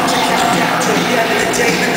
I'll down to the end of the day.